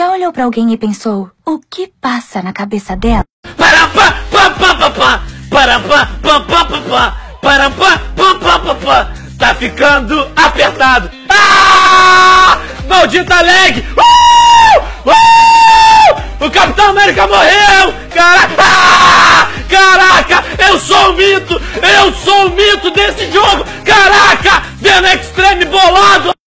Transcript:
Já olhou pra alguém e pensou, o que passa na cabeça dela? Para pá, pá, pá, pá, pá. Para pá, pá, pá, pá, pá. Para pá, pá, pá, pá, pa Tá ficando apertado. Ah! Maldita leg! Uh! Uh! O Capitão América morreu! Caraca! Ah! Caraca! Eu sou o mito! Eu sou o mito desse jogo! Caraca! Vendo Extreme bolado!